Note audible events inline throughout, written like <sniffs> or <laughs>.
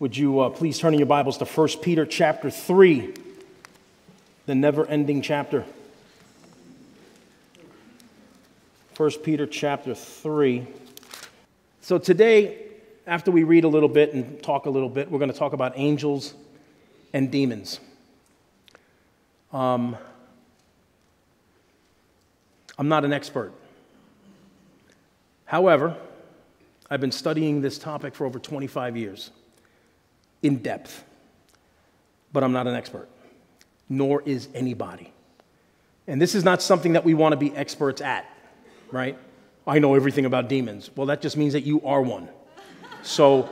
Would you uh, please turn in your Bibles to 1 Peter chapter 3, the never ending chapter? 1 Peter chapter 3. So today, after we read a little bit and talk a little bit, we're going to talk about angels and demons. Um, I'm not an expert. However, I've been studying this topic for over 25 years in depth, but I'm not an expert, nor is anybody. And this is not something that we want to be experts at, right? I know everything about demons. Well, that just means that you are one. So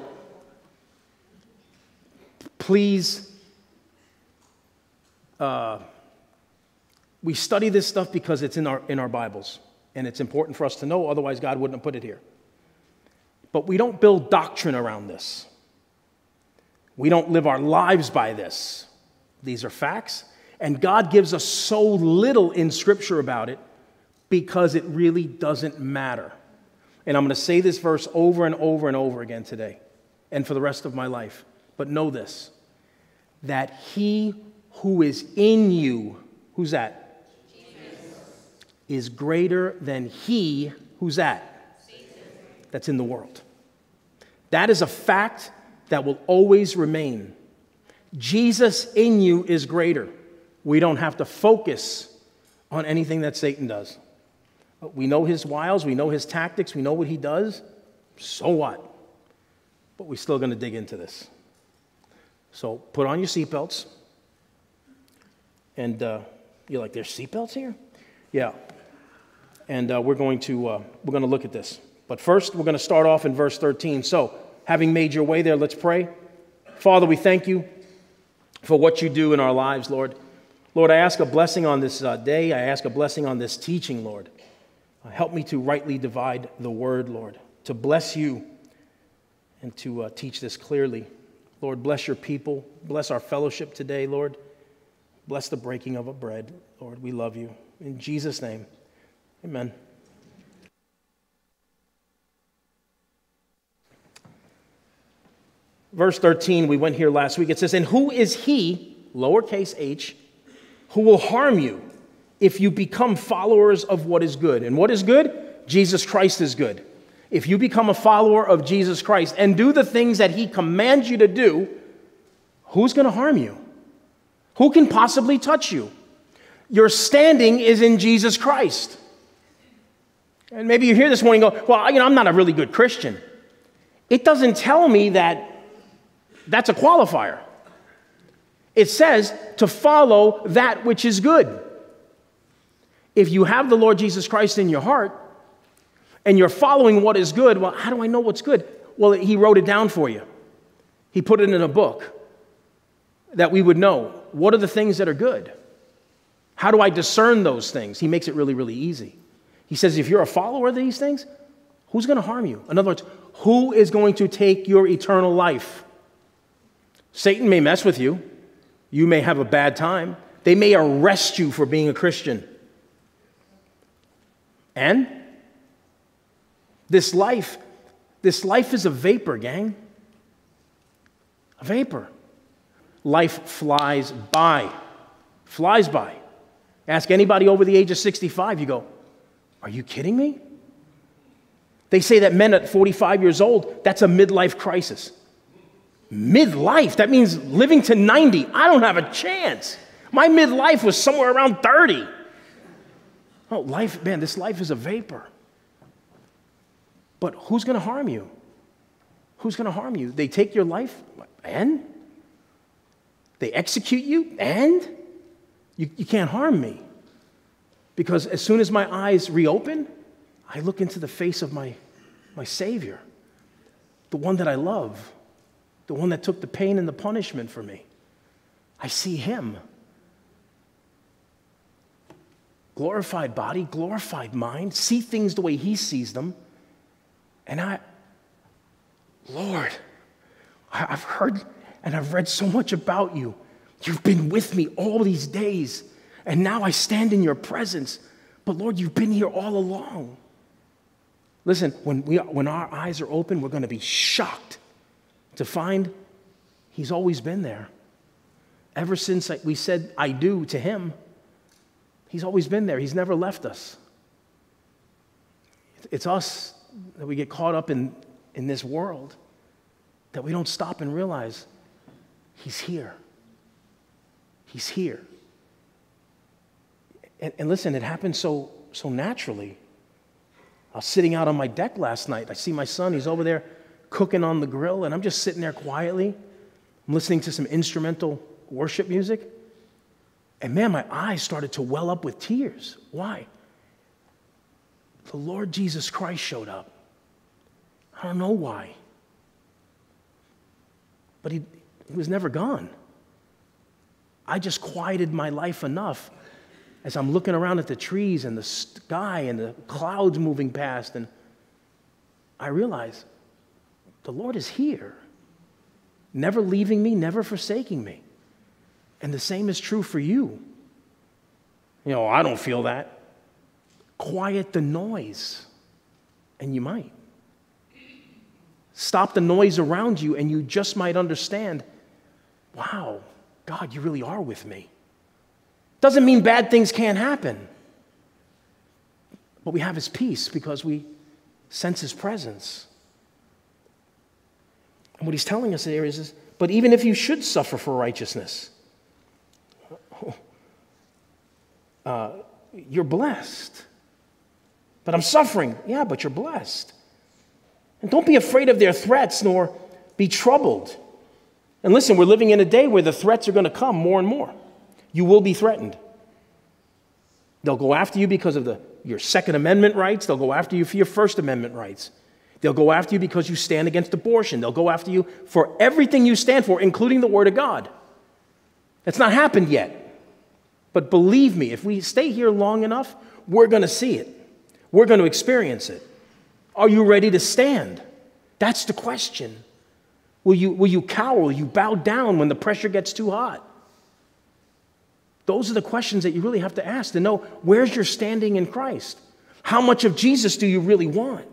please, uh, we study this stuff because it's in our, in our Bibles, and it's important for us to know, otherwise, God wouldn't have put it here. But we don't build doctrine around this. We don't live our lives by this. These are facts. And God gives us so little in Scripture about it because it really doesn't matter. And I'm going to say this verse over and over and over again today and for the rest of my life. But know this that he who is in you, who's that? Jesus. Is greater than he, who's that? Satan. That's in the world. That is a fact that will always remain. Jesus in you is greater. We don't have to focus on anything that Satan does. We know his wiles, we know his tactics, we know what he does. So what? But we're still going to dig into this. So put on your seatbelts. And uh, you're like, there's seatbelts here? Yeah. And uh, we're going to uh, we're going to look at this. But first, we're going to start off in verse 13. So having made your way there, let's pray. Father, we thank you for what you do in our lives, Lord. Lord, I ask a blessing on this uh, day. I ask a blessing on this teaching, Lord. Uh, help me to rightly divide the word, Lord, to bless you and to uh, teach this clearly. Lord, bless your people. Bless our fellowship today, Lord. Bless the breaking of a bread, Lord. We love you. In Jesus' name, amen. Verse 13, we went here last week. It says, And who is he, lowercase h, who will harm you if you become followers of what is good? And what is good? Jesus Christ is good. If you become a follower of Jesus Christ and do the things that he commands you to do, who's going to harm you? Who can possibly touch you? Your standing is in Jesus Christ. And maybe you hear this morning go, Well, you know, I'm not a really good Christian. It doesn't tell me that that's a qualifier. It says to follow that which is good. If you have the Lord Jesus Christ in your heart and you're following what is good, well, how do I know what's good? Well, He wrote it down for you, He put it in a book that we would know. What are the things that are good? How do I discern those things? He makes it really, really easy. He says, if you're a follower of these things, who's going to harm you? In other words, who is going to take your eternal life? Satan may mess with you. You may have a bad time. They may arrest you for being a Christian. And this life, this life is a vapor, gang. A vapor. Life flies by. Flies by. Ask anybody over the age of 65, you go, Are you kidding me? They say that men at 45 years old, that's a midlife crisis. Midlife, that means living to 90. I don't have a chance. My midlife was somewhere around 30. Oh, life, man, this life is a vapor. But who's going to harm you? Who's going to harm you? They take your life and they execute you and you, you can't harm me. Because as soon as my eyes reopen, I look into the face of my, my Savior, the one that I love the one that took the pain and the punishment for me. I see him. Glorified body, glorified mind, see things the way he sees them. And I, Lord, I've heard and I've read so much about you. You've been with me all these days, and now I stand in your presence. But Lord, you've been here all along. Listen, when, we, when our eyes are open, we're going to be shocked to find He's always been there. Ever since we said, I do to Him, He's always been there. He's never left us. It's us that we get caught up in, in this world that we don't stop and realize He's here. He's here. And, and listen, it happened so, so naturally. I was sitting out on my deck last night. I see my son, he's over there cooking on the grill, and I'm just sitting there quietly. I'm listening to some instrumental worship music. And man, my eyes started to well up with tears. Why? The Lord Jesus Christ showed up. I don't know why. But he, he was never gone. I just quieted my life enough as I'm looking around at the trees and the sky and the clouds moving past, and I realize the Lord is here, never leaving me, never forsaking me. And the same is true for you. You know, I don't feel that. Quiet the noise, and you might. Stop the noise around you, and you just might understand wow, God, you really are with me. Doesn't mean bad things can't happen, but we have His peace because we sense His presence. And what He's telling us there is, but even if you should suffer for righteousness, <laughs> uh, you're blessed. But I'm suffering. Yeah, but you're blessed. And don't be afraid of their threats, nor be troubled. And listen, we're living in a day where the threats are going to come more and more. You will be threatened. They'll go after you because of the, your Second Amendment rights, they'll go after you for your First Amendment rights. They'll go after you because you stand against abortion. They'll go after you for everything you stand for, including the Word of God. That's not happened yet. But believe me, if we stay here long enough, we're going to see it. We're going to experience it. Are you ready to stand? That's the question. Will you, will you cower? Will you bow down when the pressure gets too hot? Those are the questions that you really have to ask to know where's your standing in Christ? How much of Jesus do you really want?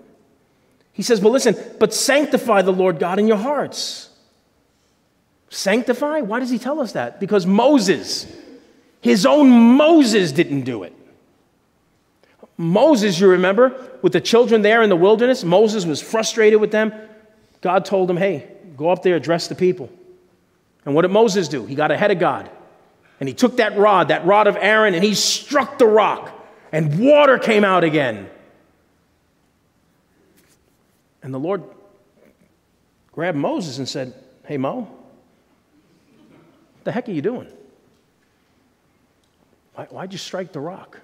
He says, But listen, but sanctify the Lord God in your hearts. Sanctify? Why does he tell us that? Because Moses, his own Moses, didn't do it. Moses, you remember, with the children there in the wilderness, Moses was frustrated with them. God told him, Hey, go up there, address the people. And what did Moses do? He got ahead of God. And he took that rod, that rod of Aaron, and he struck the rock, and water came out again. And the Lord grabbed Moses and said, Hey, Mo, what the heck are you doing? Why, why'd you strike the rock?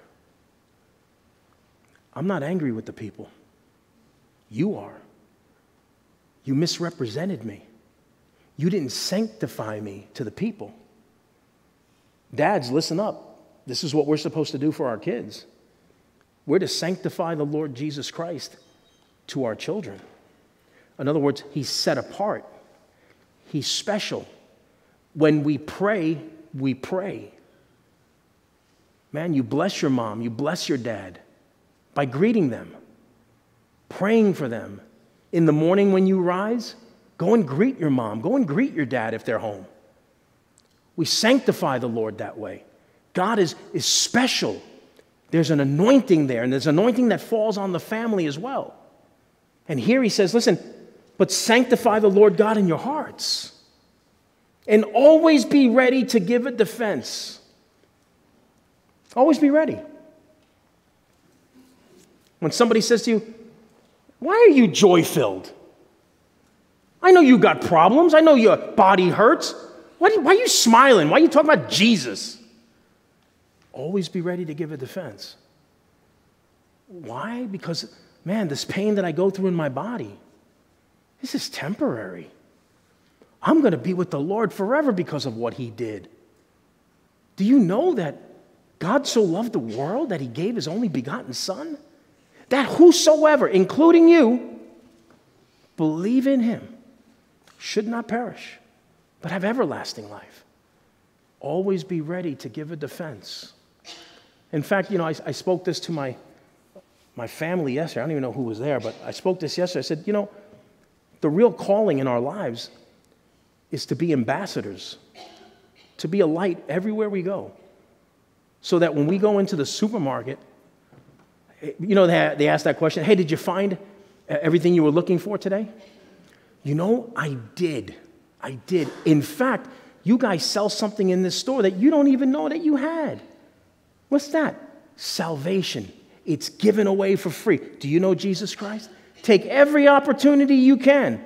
I'm not angry with the people. You are. You misrepresented me. You didn't sanctify me to the people. Dads, listen up. This is what we're supposed to do for our kids. We're to sanctify the Lord Jesus Christ to our children. In other words, he's set apart, he's special. When we pray, we pray. Man, you bless your mom, you bless your dad by greeting them, praying for them. In the morning when you rise, go and greet your mom, go and greet your dad if they're home. We sanctify the Lord that way. God is, is special. There's an anointing there, and there's anointing that falls on the family as well. And here he says, listen, but sanctify the Lord God in your hearts. And always be ready to give a defense. Always be ready. When somebody says to you, Why are you joy filled? I know you got problems. I know your body hurts. Why, why are you smiling? Why are you talking about Jesus? Always be ready to give a defense. Why? Because, man, this pain that I go through in my body, this is temporary. I'm going to be with the Lord forever because of what he did. Do you know that God so loved the world that he gave his only begotten Son? That whosoever, including you, believe in him should not perish, but have everlasting life. Always be ready to give a defense. In fact, you know, I, I spoke this to my, my family yesterday. I don't even know who was there, but I spoke this yesterday. I said, you know, the real calling in our lives is to be ambassadors, to be a light everywhere we go. So that when we go into the supermarket, eh, you know, they, ask that question hey, did you find eh, everything you were looking for today? You know, I did. I did. In fact, you guys sell something in this store that you don't even know that you had. What's that? Salvation. It's given away for free. Do you know Jesus Christ? Take every opportunity you can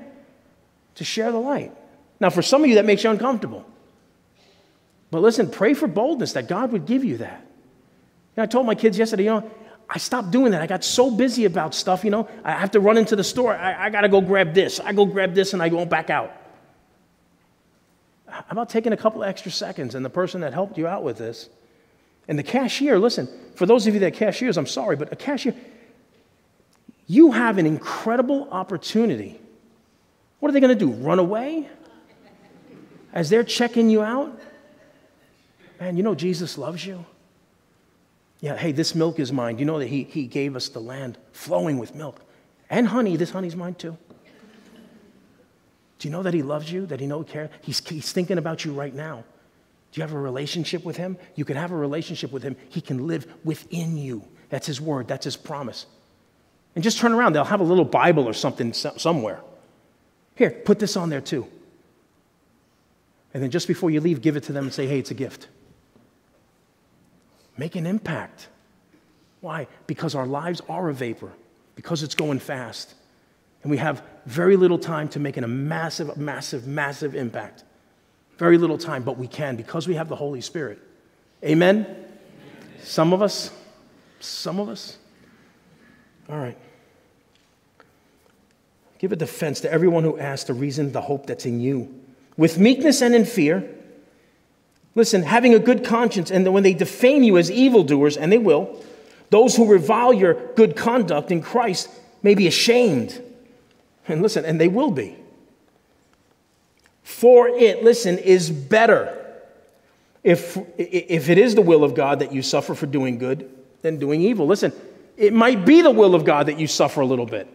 to share the light. Now, for some of you, that makes you uncomfortable. But listen, pray for boldness that God would give you that. You know, I told my kids yesterday, you know, I stopped doing that. I got so busy about stuff, you know. I have to run into the store. I, I got to go grab this. I go grab this and I go back out. How about taking a couple extra seconds and the person that helped you out with this? And the cashier, listen, for those of you that cashiers, I'm sorry, but a cashier, you have an incredible opportunity. What are they going to do? Run away? As they're checking you out? Man, you know Jesus loves you. Yeah, hey, this milk is mine. You know that he, he gave us the land flowing with milk and honey. This honey's mine too. Do you know that he loves you? That he knows care? He's, he's thinking about you right now. Do you have a relationship with him? You can have a relationship with him. He can live within you. That's his word, that's his promise. And just turn around, they'll have a little Bible or something somewhere. Here, put this on there too. And then just before you leave, give it to them and say, hey, it's a gift. Make an impact. Why? Because our lives are a vapor, because it's going fast. And we have very little time to make a massive, massive, massive impact. Very little time, but we can because we have the Holy Spirit. Amen? Some of us, some of us. All right. Give a defense to everyone who asks the reason, the hope that's in you. With meekness and in fear, listen, having a good conscience, and when they defame you as evildoers, and they will, those who revile your good conduct in Christ may be ashamed. And listen, and they will be. For it, listen, is better if, if it is the will of God that you suffer for doing good than doing evil. Listen, it might be the will of God that you suffer a little bit.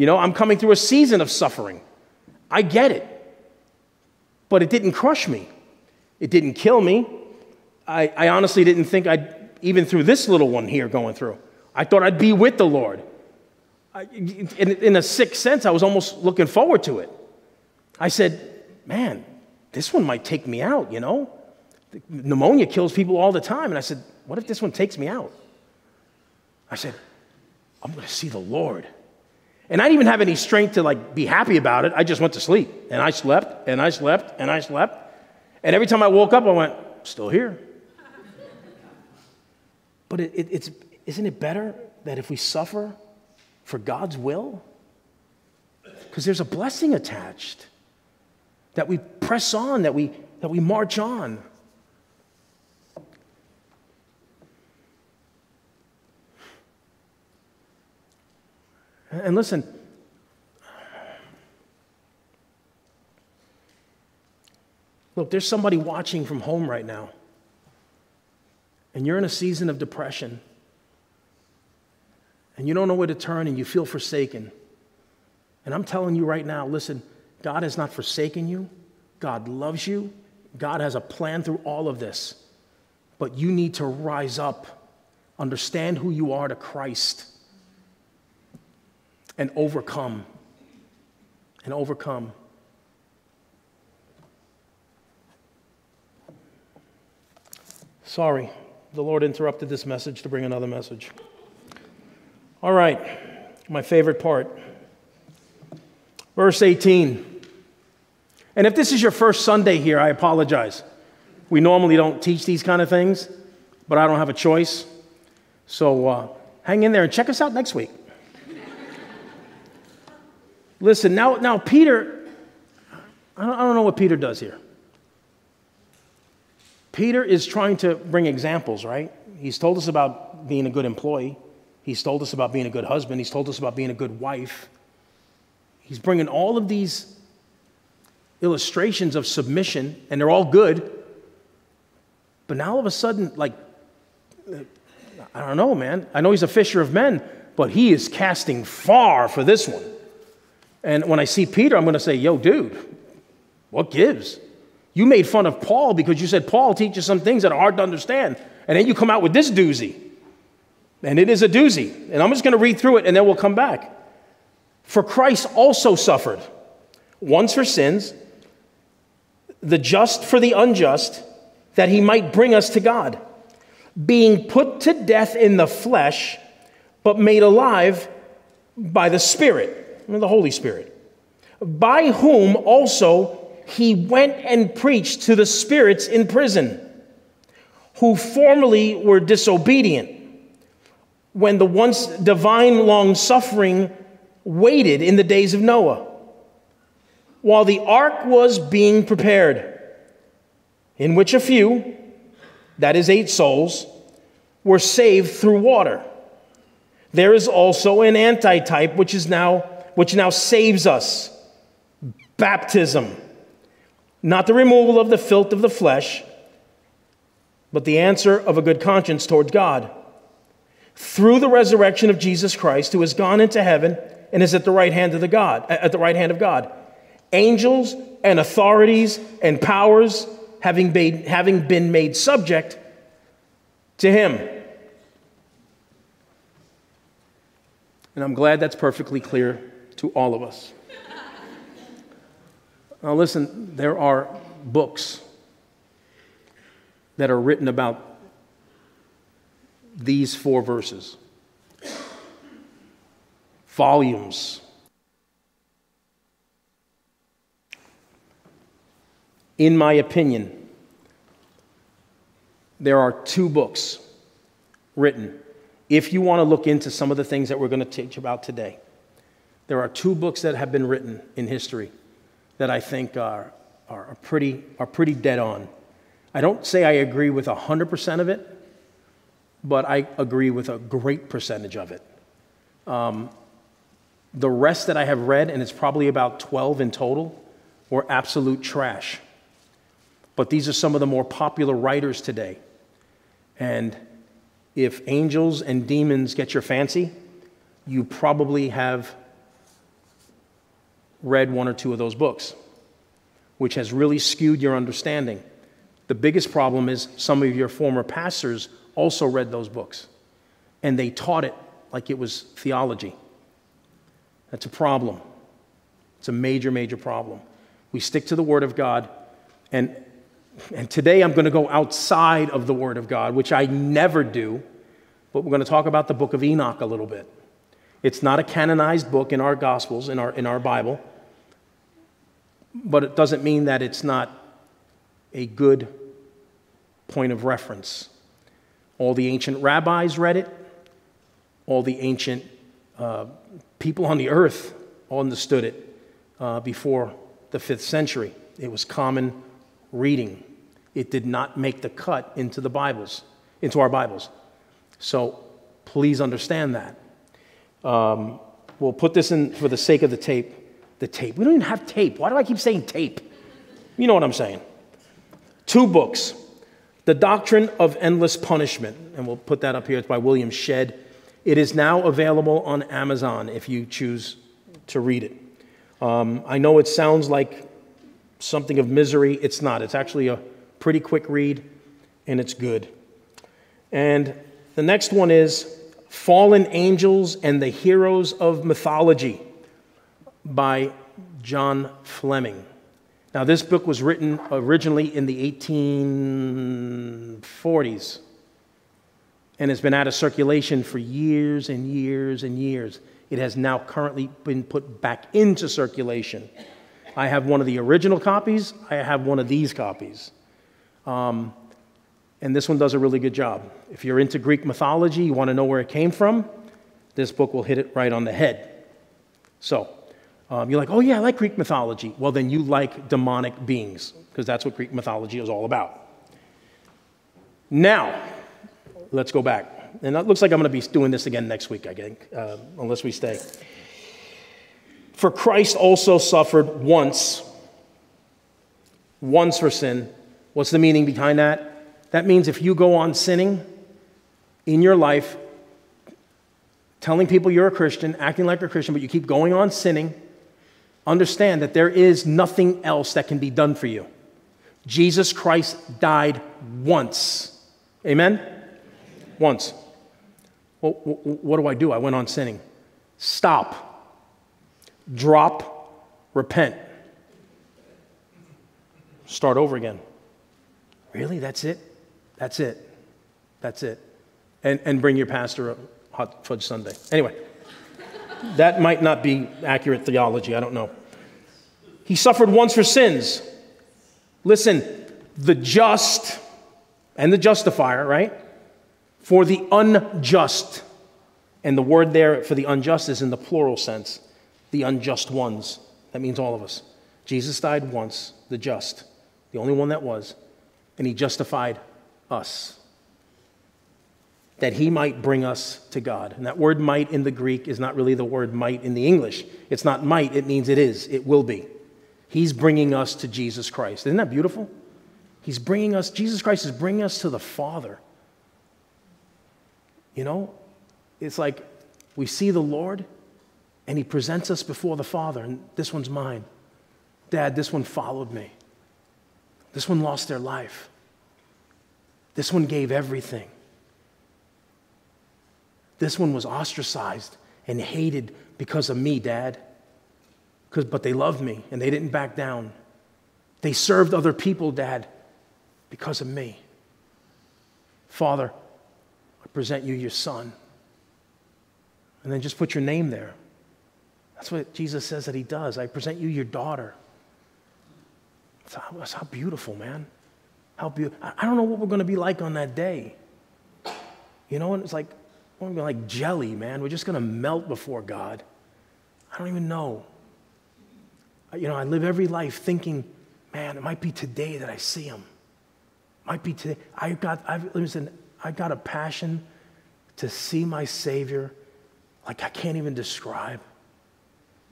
You know, I'm coming through a season of suffering. I get it. But it didn't crush me, it didn't kill me. I, I honestly didn't think I'd, even through this little one here going through, I thought I'd be with the Lord. I, in, in a sick sense, I was almost looking forward to it. I said, man, this one might take me out, you know? Pneumonia kills people all the time. And I said, what if this one takes me out? I said, I'm going to see the Lord. And I didn't even have any strength to like be happy about it. I just went to sleep and I slept and I slept and I slept. And every time I woke up, I went, still here. But it, it, it's, isn't it better that if we suffer for God's will? Because there's a blessing attached. That we press on, that we, that we march on. And listen, look, there's somebody watching from home right now, and you're in a season of depression, and you don't know where to turn, and you feel forsaken. And I'm telling you right now listen, God has not forsaken you, God loves you, God has a plan through all of this. But you need to rise up, understand who you are to Christ and overcome. And overcome. Sorry, the Lord interrupted this message to bring another message. All right, my favorite part. Verse 18. And if this is your first Sunday here, I apologize. We normally don't teach these kind of things, but I don't have a choice. So uh, hang in there and check us out next week. Listen, now, now Peter, I don't, I don't know what Peter does here. Peter is trying to bring examples, right? He's told us about being a good employee. He's told us about being a good husband. He's told us about being a good wife. He's bringing all of these illustrations of submission, and they're all good. But now all of a sudden, like, I don't know, man. I know he's a fisher of men, but he is casting far for this one. And when I see Peter, I'm going to say, yo, dude, What gives? You made fun of Paul because you said Paul teaches some things that are hard to understand. And then you come out with this doozy. And it is a doozy. And I'm just going to read through it and then we'll come back. For Christ also suffered once for sins, the just for the unjust, that he might bring us to God, being put to death in the flesh, but made alive by the Spirit, the Holy Spirit, by whom also he went and preached to the spirits in prison, who formerly were disobedient, when the once divine long suffering waited in the days of Noah, while the ark was being prepared, in which a few, that is, eight souls, were saved through water. There is also an antitype which is now which now saves us. Baptism. Not the removal of the filth of the flesh, but the answer of a good conscience towards God. Through the resurrection of Jesus Christ, who has gone into heaven and is at the right hand of the God, at the right hand of God. Angels and authorities and powers having having been made subject to him. And I'm glad that's perfectly clear to all of us. Now, listen, there are books that are written about these four verses, volumes. In my opinion, there are two books written if you want to look into some of the things that we're going to teach about today, there are two books that have been written in history that I think are, are, pretty, are pretty dead on. I don't say I agree with 100% of it, but I agree with a great percentage of it. Um, the rest that I have read, and it's probably about 12 in total, were absolute trash. But these are some of the more popular writers today. And if angels and demons get your fancy, you probably have read one or two of those books, which has really skewed your understanding. The biggest problem is some of your former pastors also read those books, and they taught it like it was theology. That's a problem. It's a major, major problem. We stick to the Word of God, and and today I'm going to go outside of the Word of God, which I never do, but we're going to talk about the book of Enoch a little bit. It's not a canonized book in our Gospels, in our, in our Bible, but it doesn't mean that it's not a good point of reference. All the ancient rabbis read it, all the ancient uh, people on the earth understood it uh, before the fifth century. It was common reading. It did not make the cut into the Bibles, into our Bibles. So please understand that. Um, we'll put this in for the sake of the tape. The tape. We don't even have tape. Why do I keep saying tape? You know what I'm saying. Two books The Doctrine of Endless Punishment, and we'll put that up here. It's by William Shedd. It is now available on Amazon if you choose to read it. Um, I know it sounds like something of misery. It's not. It's actually a pretty quick read, and it's good. And the next one is Fallen Angels and the Heroes of Mythology by John Fleming. Now, this book was written originally in the 1840s and has been out of circulation for years and years and years. It has now currently been put back into circulation. I have one of the original copies, I have one of these copies. Um, and this one does a really good job. If you're into Greek mythology, you want to know where it came from, this book will hit it right on the head. So, um, you're like, oh, yeah, I like Greek mythology. Well, then you like demonic beings, because that's what Greek mythology is all about. Now, let's go back. And it looks like I'm going to be doing this again next week, I think, uh, unless we stay. For Christ also suffered once, once for sin. What's the meaning behind that? That means if you go on sinning in your life, telling people you're a Christian, acting like a Christian, but you keep going on sinning understand that there is nothing else that can be done for you. Jesus Christ died once. Amen? Once. Well, what do I do? I went on sinning. Stop. Drop. Repent. Start over again. Really? That's it? That's it. That's it. And, and bring your pastor a hot fudge sundae. Anyway, that might not be accurate theology. I don't know. He suffered once for sins. Listen, the just and the justifier, right? For the unjust. And the word there for the unjust is in the plural sense the unjust ones. That means all of us. Jesus died once, the just, the only one that was, and he justified us. That he might bring us to God. And that word might in the Greek is not really the word might in the English. It's not might, it means it is, it will be. He's bringing us to Jesus Christ. Isn't that beautiful? He's bringing us, Jesus Christ is bringing us to the Father. You know, it's like we see the Lord and He presents us before the Father, and this one's mine. Dad, this one followed me. This one lost their life. This one gave everything. This one was ostracized and hated because of me, Dad. Cause, but they loved me and they didn't back down. They served other people, Dad, because of me. Father, I present you your son. And then just put your name there. That's what Jesus says that he does. I present you your daughter. That's how, beautiful, man. How beautiful. I don't know what we're going to be like on that day. You know, and it's like, we're going to be like jelly, man. We're just going to melt before God. I don't even know. You know, I live every life thinking, man, it might be today that I see him. It Might be today. I got, I've, listen, I got a passion to see my Savior like I can't even describe.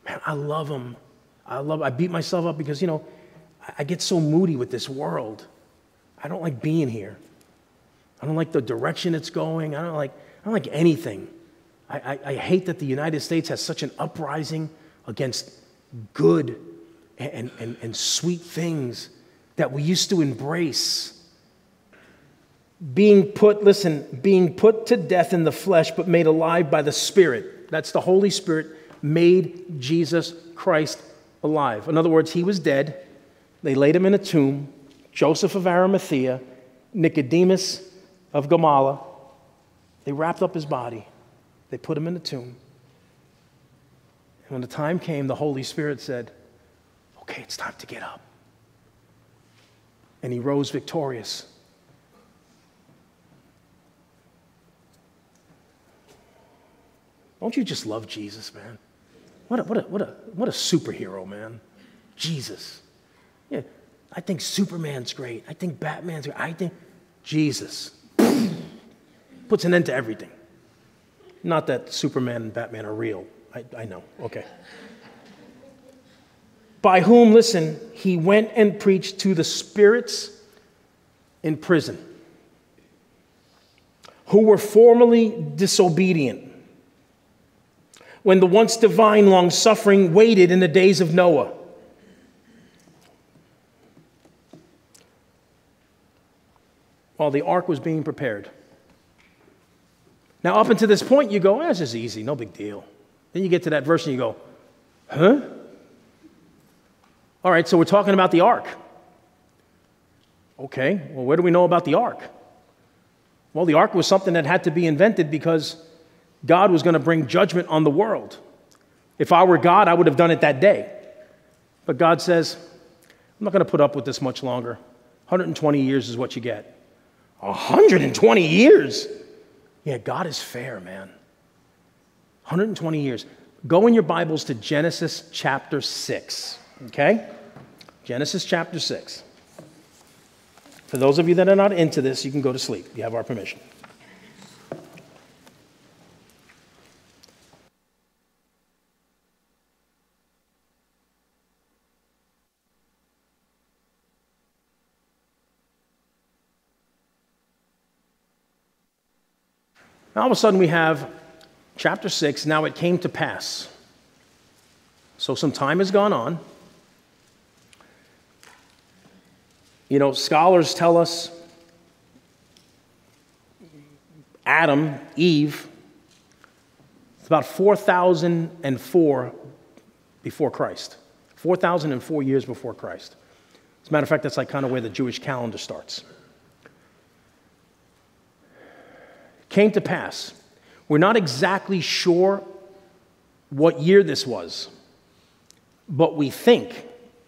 Man, I love him. I love, I beat myself up because, you know, I get so moody with this world. I don't like being here. I don't like the direction it's going. I don't like, I don't like anything. I, I, I hate that the United States has such an uprising against good and, and, and sweet things that we used to embrace. Being put, listen, being put to death in the flesh, but made alive by the Spirit. That's the Holy Spirit made Jesus Christ alive. In other words, he was dead. They laid him in a tomb. Joseph of Arimathea, Nicodemus of Gamala, they wrapped up his body. They put him in a tomb. And when the time came, the Holy Spirit said, Okay, it's time to get up. And he rose victorious. Don't you just love Jesus, man? What a, what a, what a, what a superhero, man. Jesus. Yeah, I think Superman's great. I think Batman's great. I think Jesus <sniffs> puts an end to everything. Not that Superman and Batman are real. I, I know. Okay by whom, listen, he went and preached to the spirits in prison who were formerly disobedient when the once divine long suffering waited in the days of Noah. While the ark was being prepared. Now, up until this point, you go, ah, that's just easy, no big deal. Then you get to that verse and you go, huh? All right, so we're talking about the ark. Okay, well, where do we know about the ark? Well, the ark was something that had to be invented because God was going to bring judgment on the world. If I were God, I would have done it that day. But God says, I'm not going to put up with this much longer. 120 years is what you get. 120 years? Yeah, God is fair, man. 120 years. Go in your Bibles to Genesis chapter 6. Okay? Genesis chapter 6. For those of you that are not into this, you can go to sleep. You have our permission. all of a sudden, we have chapter 6. Now it came to pass. So some time has gone on. You know, scholars tell us Adam, Eve, it's about 4,004 before Christ. 4,004 years before Christ. As a matter of fact, that's like kind of where the Jewish calendar starts. Came to pass. We're not exactly sure what year this was, but we think,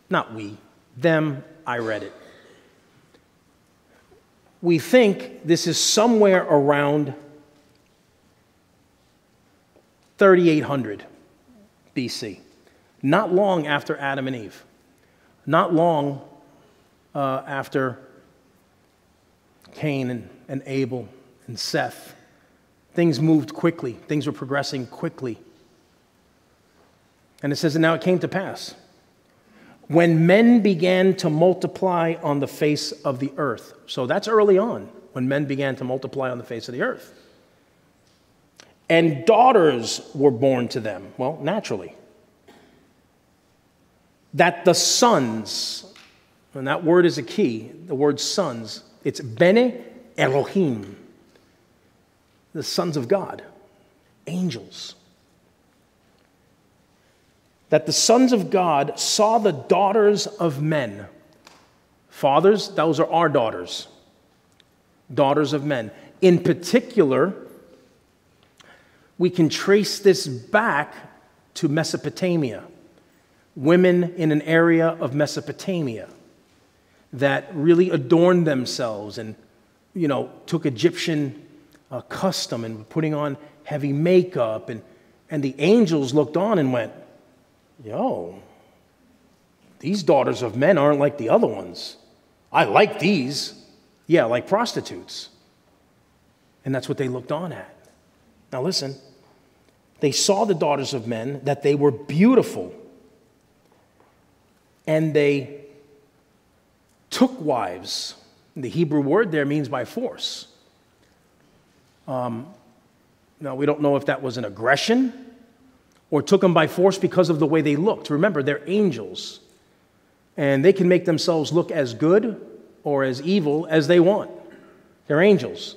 not we, them, I read it. We think this is somewhere around 3800 BC, not long after Adam and Eve, not long uh, after Cain and, and Abel and Seth. Things moved quickly, things were progressing quickly. And it says, and now it came to pass. When men began to multiply on the face of the earth. So that's early on, when men began to multiply on the face of the earth. And daughters were born to them. Well, naturally. That the sons, and that word is a key, the word sons, it's Bene Elohim, the sons of God, angels that the sons of God saw the daughters of men. Fathers, those are our daughters, daughters of men. In particular, we can trace this back to Mesopotamia, women in an area of Mesopotamia that really adorned themselves and, you know, took Egyptian uh, custom and putting on heavy makeup. And, and the angels looked on and went, yo, these daughters of men aren't like the other ones. I like these. Yeah, like prostitutes. And that's what they looked on at. Now, listen, they saw the daughters of men, that they were beautiful, and they took wives. The Hebrew word there means by force. Um, now, we don't know if that was an aggression or took them by force because of the way they looked. Remember, they're angels, and they can make themselves look as good or as evil as they want. They're angels.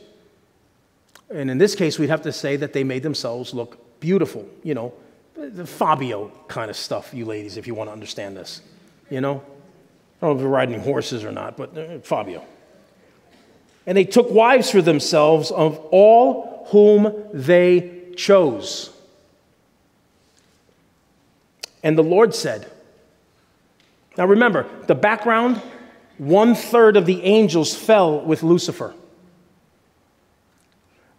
And in this case, we'd have to say that they made themselves look beautiful, you know, the Fabio kind of stuff, you ladies, if you want to understand this. You know? I don't know if they're riding horses or not, but uh, Fabio. And they took wives for themselves of all whom they chose. And the Lord said, Now remember, the background one third of the angels fell with Lucifer.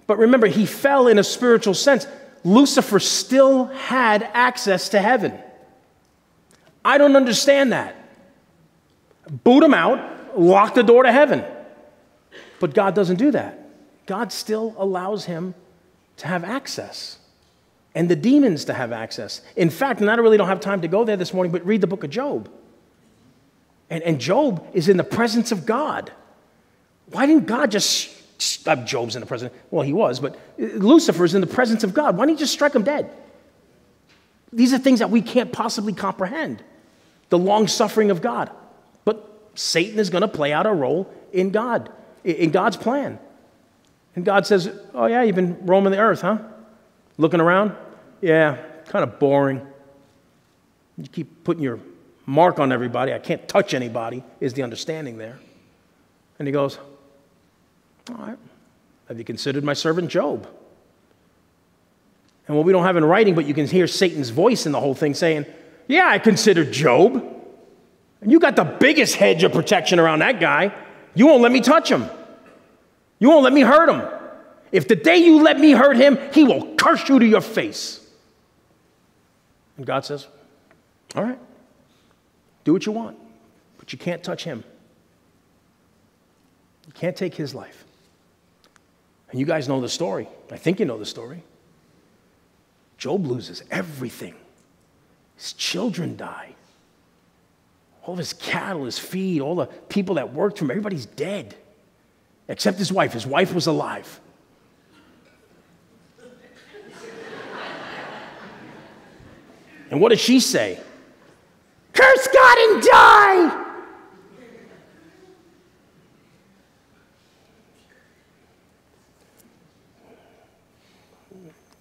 But remember, he fell in a spiritual sense. Lucifer still had access to heaven. I don't understand that. Boot him out, lock the door to heaven. But God doesn't do that. God still allows him to have access and the demons to have access. In fact, and I really don't have time to go there this morning, but read the book of Job. And, and Job is in the presence of God. Why didn't God just, uh, Job's in the presence, well, he was, but Lucifer is in the presence of God. Why didn't he just strike him dead? These are things that we can't possibly comprehend. The long suffering of God. But Satan is going to play out a role in God, in God's plan. And God says, Oh, yeah, you've been roaming the earth, huh? Looking around? Yeah, kind of boring. You keep putting your mark on everybody. I can't touch anybody, is the understanding there. And he goes, All right, have you considered my servant Job? And what we don't have in writing, but you can hear Satan's voice in the whole thing saying, Yeah, I considered Job. And you got the biggest hedge of protection around that guy. You won't let me touch him. You won't let me hurt him. If the day you let me hurt him, he will curse you to your face. And God says, All right, do what you want, but you can't touch him. You can't take his life. And you guys know the story. I think you know the story. Job loses everything. His children die. All of his cattle, his feed, all the people that worked for him, everybody's dead. Except his wife. His wife was alive. And what does she say? Curse God and die!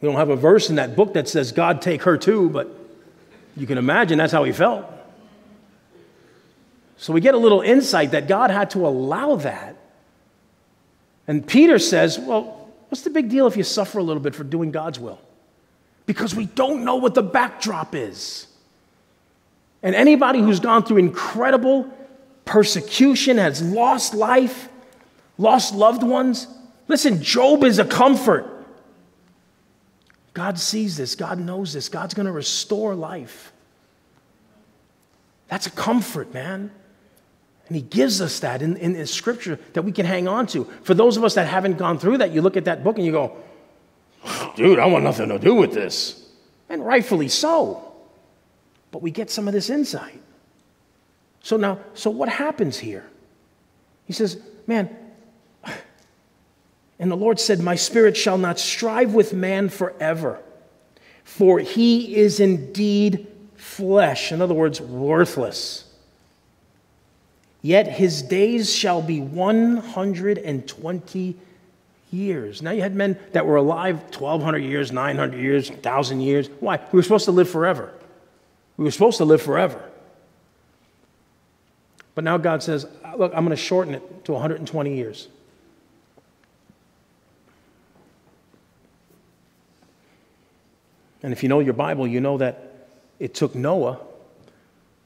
We don't have a verse in that book that says, God take her too, but you can imagine that's how he felt. So we get a little insight that God had to allow that. And Peter says, Well, what's the big deal if you suffer a little bit for doing God's will? Because we don't know what the backdrop is. And anybody who's gone through incredible persecution, has lost life, lost loved ones, listen, Job is a comfort. God sees this, God knows this, God's going to restore life. That's a comfort, man. And He gives us that in, in, in Scripture that we can hang on to. For those of us that haven't gone through that, you look at that book and you go, dude, I want nothing to do with this. And rightfully so. But we get some of this insight. So now, so what happens here? He says, man, <sighs> and the Lord said, My spirit shall not strive with man forever, for he is indeed flesh. In other words, worthless. Yet his days shall be 120 years. Now, you had men that were alive 1,200 years, 900 years, 1,000 years. Why? We were supposed to live forever. We were supposed to live forever. But now God says, uh, Look, I'm going to shorten it to 120 years. And if you know your Bible, you know that it took Noah,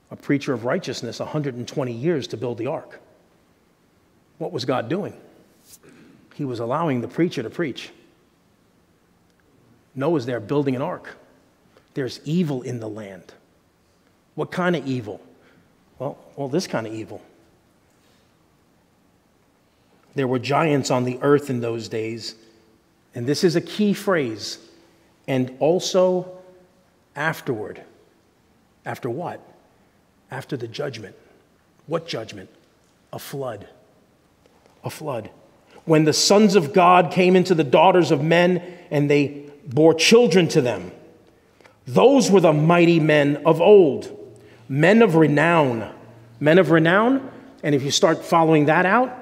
a preacher of righteousness, 120 years to build the ark. What was God doing? He was allowing the preacher to preach. Noah's there building an ark. There's evil in the land. What kind of evil? Well, well, this kind of evil. There were giants on the earth in those days, and this is a key phrase and also afterward. After what? After the judgment. What judgment? A flood. A flood. When the sons of God came into the daughters of men and they bore children to them, those were the mighty men of old, men of renown. Men of renown, and if you start following that out,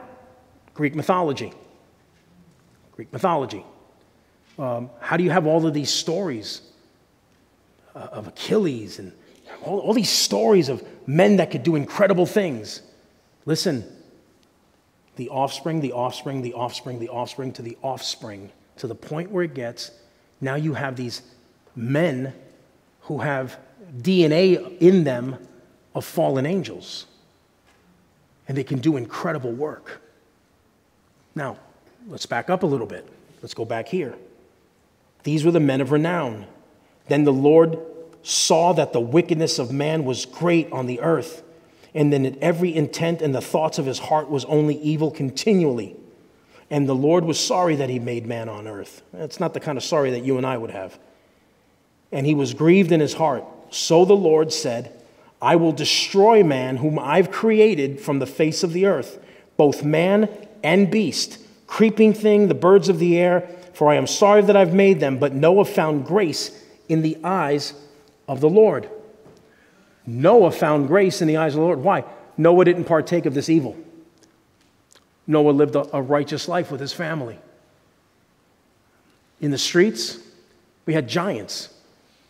Greek mythology. Greek mythology. Um, how do you have all of these stories uh, of Achilles and all, all these stories of men that could do incredible things? Listen, the offspring, the offspring, the offspring, the offspring to the offspring, to the point where it gets now you have these men who have DNA in them of fallen angels. And they can do incredible work. Now, let's back up a little bit. Let's go back here. These were the men of renown. Then the Lord saw that the wickedness of man was great on the earth, and then every intent and the thoughts of his heart was only evil continually. And the Lord was sorry that he made man on earth. That's not the kind of sorry that you and I would have. And he was grieved in his heart. So the Lord said, I will destroy man whom I've created from the face of the earth, both man and beast, creeping thing, the birds of the air for I am sorry that I've made them. But Noah found grace in the eyes of the Lord. Noah found grace in the eyes of the Lord. Why? Noah didn't partake of this evil. Noah lived a, a righteous life with his family. In the streets, we had giants.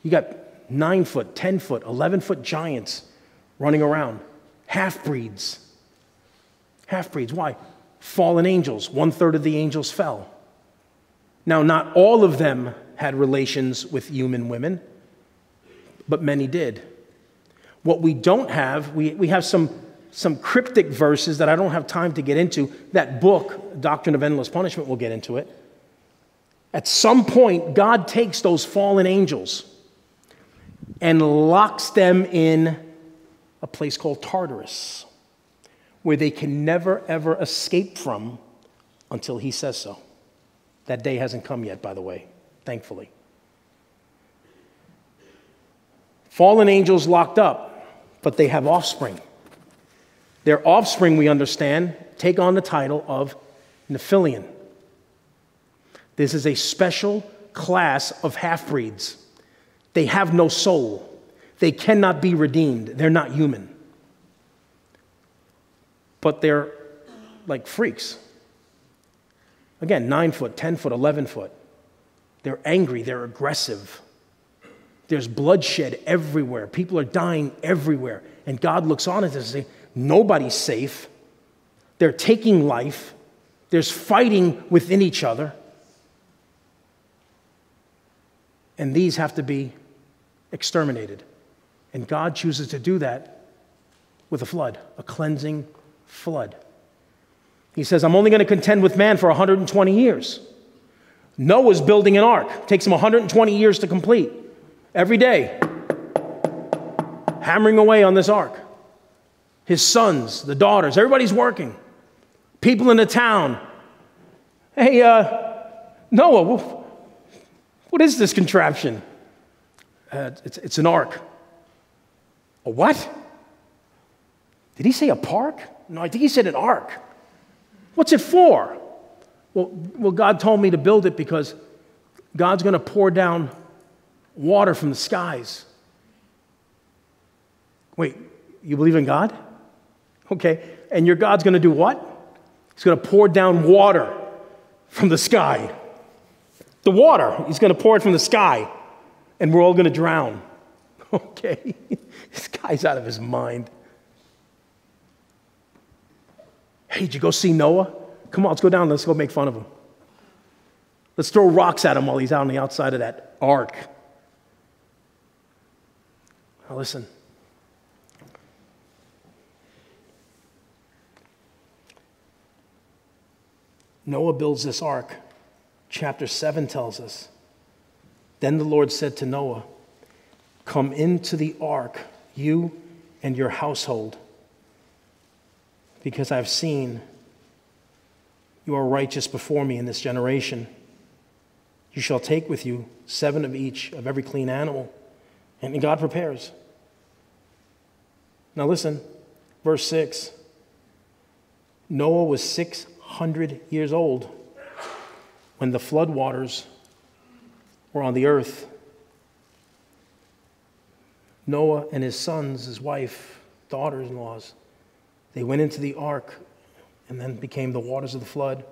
You got nine foot, 10 foot, 11 foot giants running around, half breeds. Half breeds. Why? Fallen angels. One third of the angels fell. Now, not all of them had relations with human women, but many did. What we don't have, we, we have some, some cryptic verses that I don't have time to get into. That book, Doctrine of Endless Punishment, we'll get into it. At some point, God takes those fallen angels and locks them in a place called Tartarus, where they can never, ever escape from until He says so. That day hasn't come yet, by the way, thankfully. Fallen angels locked up, but they have offspring. Their offspring, we understand, take on the title of Nephilim. This is a special class of half breeds. They have no soul. They cannot be redeemed. They're not human. But they're like freaks. Again, nine foot, 10 foot, 11 foot. They're angry, they're aggressive. There's bloodshed everywhere. People are dying everywhere. And God looks on at this and says, Nobody's safe. They're taking life. There's fighting within each other. And these have to be exterminated. And God chooses to do that with a flood, a cleansing flood. He says, I'm only going to contend with man for 120 years. Noah's building an ark. It takes him 120 years to complete. Every day, hammering away on this ark. His sons, the daughters, everybody's working. People in the town. Hey, uh, Noah, what is this contraption? Uh, it's, it's an ark. A what? Did he say a park? No, I think he said an ark. What's it for? Well, well, God told me to build it because God's going to pour down water from the skies. Wait, you believe in God? Okay. And your God's going to do what? He's going to pour down water from the sky. The water, he's going to pour it from the sky, and we're all going to drown. <laughs> Okay. <laughs> this guy's out of his mind. Hey, did you go see Noah? Come on, let's go down. Let's go make fun of him. Let's throw rocks at him while he's out on the outside of that ark. Now, listen. Noah builds this ark. Chapter 7 tells us. Then the Lord said to Noah, Come into the ark, you and your household, because I've seen you are righteous before me in this generation. You shall take with you seven of each of every clean animal. And God prepares. Now listen, verse 6. Noah was 600 years old when the flood waters were on the earth. Noah and his sons, his wife, daughters in laws, they went into the ark and then became the waters of the flood.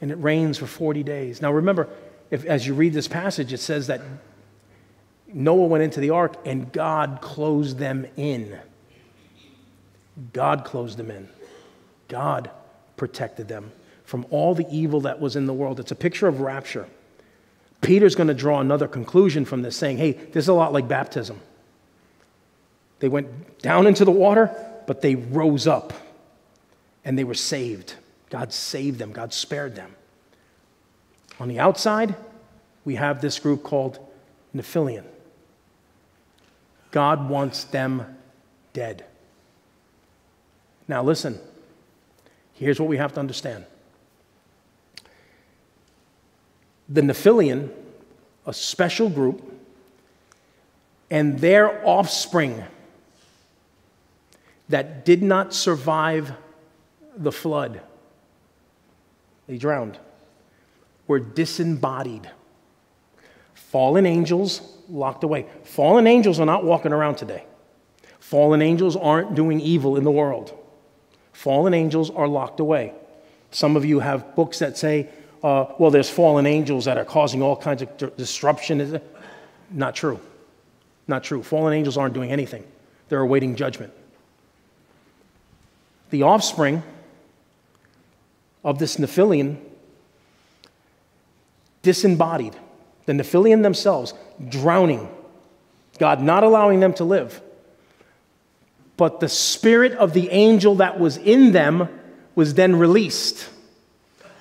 And it rains for 40 days. Now remember, if, as you read this passage, it says that Noah went into the ark and God closed them in. God closed them in. God protected them from all the evil that was in the world. It's a picture of rapture. Peter's going to draw another conclusion from this, saying, hey, this is a lot like baptism. They went down into the water, but they rose up and they were saved. God saved them, God spared them. On the outside, we have this group called Nephilim. God wants them dead. Now, listen, here's what we have to understand the Nephilim, a special group, and their offspring that did not survive the flood, they drowned, were disembodied. Fallen angels locked away. Fallen angels are not walking around today. Fallen angels aren't doing evil in the world. Fallen angels are locked away. Some of you have books that say, uh, well, there's fallen angels that are causing all kinds of disruption. Is Not true. Not true. Fallen angels aren't doing anything, they're awaiting judgment. The offspring of this Nephilim disembodied the Nephilim themselves drowning, God not allowing them to live. But the spirit of the angel that was in them was then released,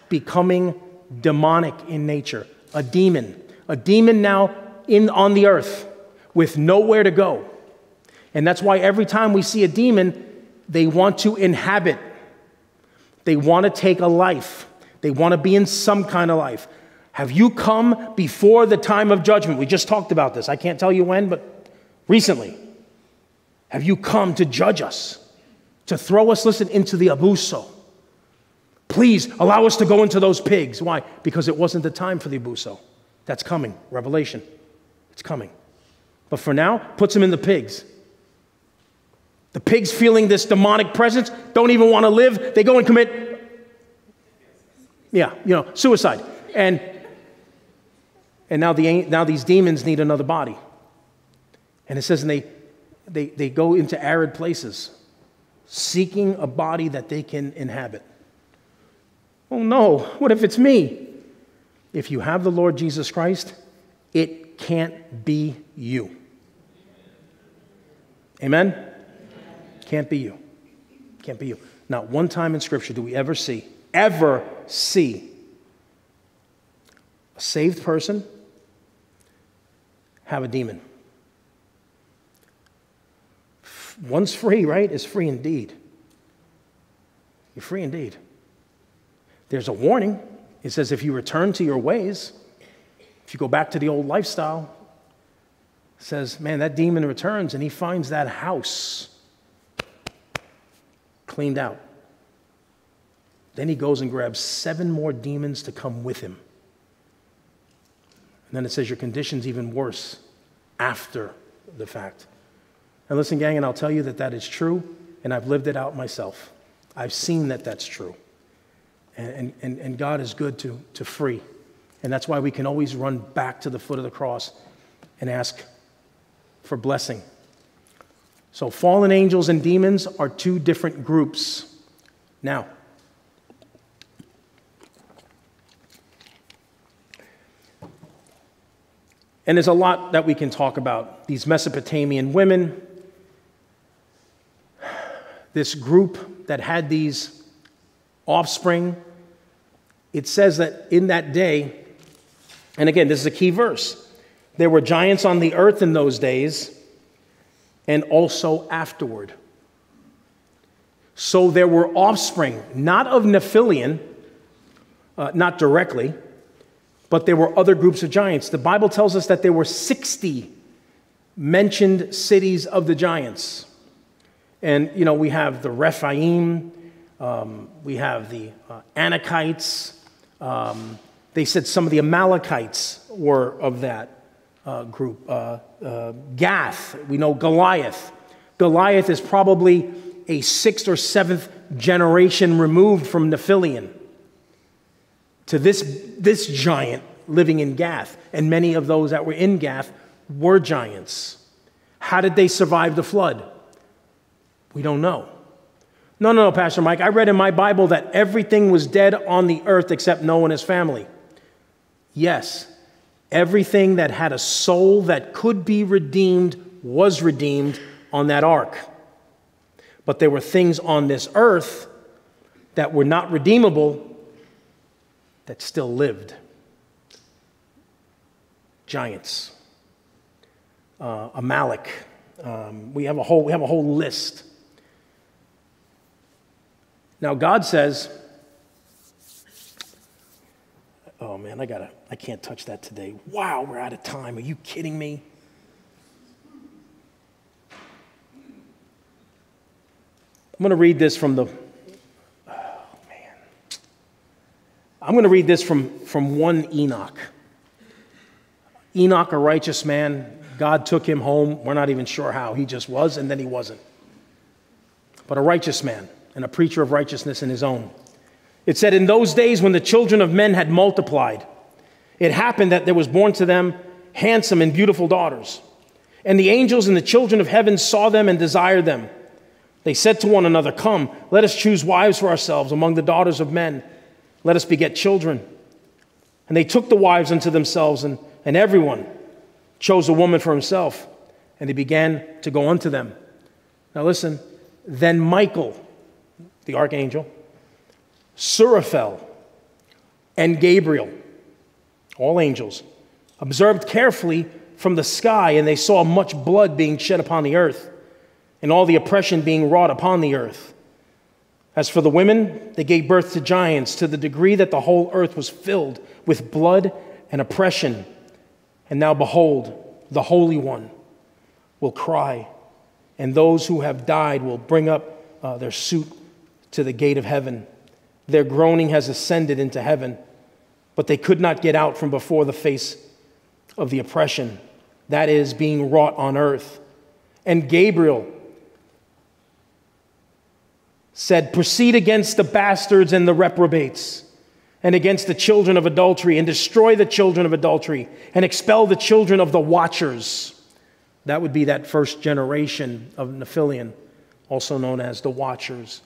becoming demonic in nature, a demon, a demon now in, on the earth with nowhere to go. And that's why every time we see a demon, they want to inhabit, they want to take a life, they want to be in some kind of life. Have you come before the time of judgment? We just talked about this. I can't tell you when, but recently. Have you come to judge us? To throw us, listen, into the abuso? Please allow us to go into those pigs. Why? Because it wasn't the time for the abuso. That's coming. Revelation. It's coming. But for now, puts them in the pigs. The pigs feeling this demonic presence don't even want to live. They go and commit, yeah, you know, suicide. And, and now, the, now these demons need another body. And it says, and they, they, they go into arid places, seeking a body that they can inhabit. Oh no, what if it's me? If you have the Lord Jesus Christ, it can't be you. Amen? Can't be you. Can't be you. Not one time in Scripture do we ever see, ever see a saved person have a demon. One's free, right? Is free indeed. You're free indeed. There's a warning. It says if you return to your ways, if you go back to the old lifestyle, says, man, that demon returns and he finds that house cleaned out. Then he goes and grabs seven more demons to come with him. And then it says your condition's even worse after the fact. And listen, gang, and I'll tell you that that is true, and I've lived it out myself. I've seen that that's true. And, and, and God is good to, to free. And that's why we can always run back to the foot of the cross and ask for blessing. So, fallen angels and demons are two different groups. Now, and there's a lot that we can talk about. These Mesopotamian women, this group that had these offspring, it says that in that day, and again, this is a key verse, there were giants on the earth in those days and also afterward. So there were offspring, not of Nephilim, uh, not directly, but there were other groups of giants. The Bible tells us that there were 60 mentioned cities of the giants. And, you know, we have the Rephaim, um, we have the uh, Anakites. Um, they said some of the Amalekites were of that uh, group. Uh, uh, Gath, we know Goliath. Goliath is probably a sixth or seventh generation removed from Nephilim to this, this giant living in Gath. And many of those that were in Gath were giants. How did they survive the flood? We don't know. No, no, no, Pastor Mike. I read in my Bible that everything was dead on the earth except Noah and his family. Yes, Everything that had a soul that could be redeemed was redeemed on that ark. But there were things on this earth that were not redeemable that still lived. Giants, uh, Amalek. Um, we, have a whole, we have a whole list. Now, God says, Oh man, I gotta, I can't touch that today. Wow, we're out of time. Are you kidding me? I'm going to read this from the, oh man. I'm going to read this from, from one Enoch. Enoch, a righteous man, God took him home. We're not even sure how. He just was, and then he wasn't. But a righteous man and a preacher of righteousness in his own. It said, In those days when the children of men had multiplied, it happened that there was born to them handsome and beautiful daughters. And the angels and the children of heaven saw them and desired them. They said to one another, Come, let us choose wives for ourselves among the daughters of men. Let us beget children. And they took the wives unto themselves, and, and everyone chose a woman for himself. And they began to go unto them. Now listen, then Michael, the archangel, Suraphel, and Gabriel, all angels, observed carefully from the sky, and they saw much blood being shed upon the earth, and all the oppression being wrought upon the earth. As for the women, they gave birth to giants to the degree that the whole earth was filled with blood and oppression. And now, behold, the Holy One will cry, and those who have died will bring up uh, their suit to the gate of heaven. Their groaning has ascended into heaven, but they could not get out from before the face of the oppression that is being wrought on earth. And Gabriel said, Proceed against the bastards and the reprobates, and against the children of adultery, and destroy the children of adultery, and expel the children of the watchers. That would be that first generation of Nephilim, also known as the watchers,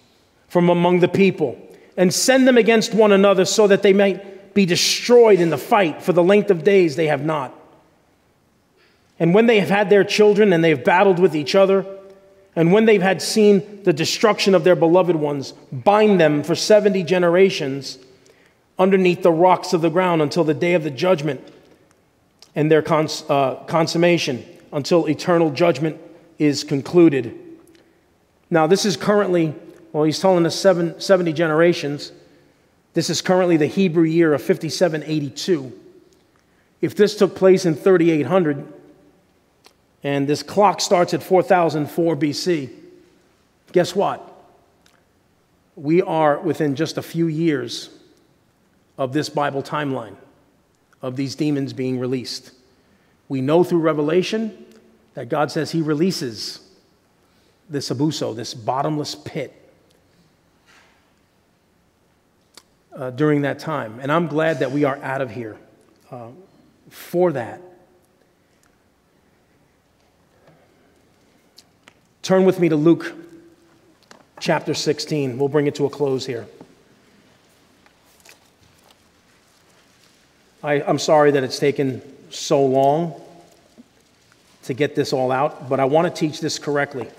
from among the people, and send them against one another so that they might be destroyed in the fight. For the length of days they have not. And when they have had their children and they have battled with each other, and when they've had seen the destruction of their beloved ones, bind them for 70 generations underneath the rocks of the ground until the day of the judgment and their cons- uh, consummation, until eternal judgment is concluded. Now, this is currently, well, he's telling us seven, 70 generations. This is currently the Hebrew year of 5782. If this took place in 3800, and this clock starts at 4004 BC. Guess what? We are within just a few years of this Bible timeline of these demons being released. We know through Revelation that God says He releases this abuso, this bottomless pit, uh, during that time. And I'm glad that we are out of here uh, for that. Turn with me to Luke chapter 16. We'll bring it to a close here. I, am sorry that it's taken so long to get this all out, but I want to teach this correctly.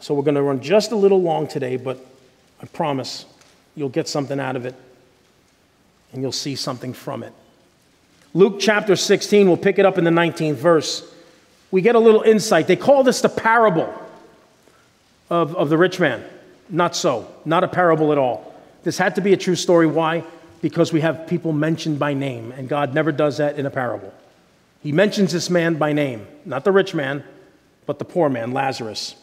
So we're going to run just a little long today, but I promise you'll get something out of it and you'll see something from it. Luke chapter 16, we'll pick it up in the 19th verse we get a little insight. They call this the parable of, of the rich man. Not so, not a parable at all. This had to be a true story. Why? Because we have people mentioned by name, and God never does that in a parable. He mentions this man by name, not the rich man, but the poor man, Lazarus.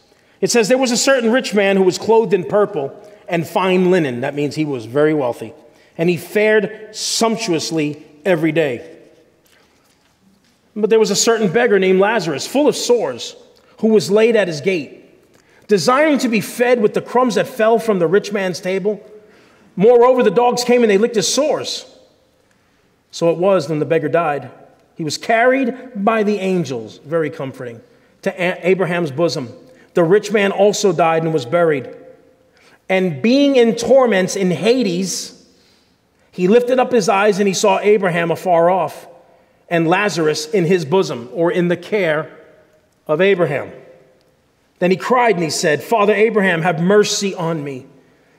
It says, There was a certain rich man who was clothed in purple and fine linen. That means he was very wealthy. And he fared sumptuously every day. But there was a certain beggar named Lazarus, full of sores, who was laid at his gate, desiring to be fed with the crumbs that fell from the rich man's table. Moreover, the dogs came and they licked his sores. So it was when the beggar died. He was carried by the angels, very comforting, to Abraham's bosom. The rich man also died and was buried. And being in torments in Hades, he lifted up his eyes and he saw Abraham afar off and Lazarus in his bosom or in the care of Abraham. Then he cried and he said, Father Abraham, have mercy on me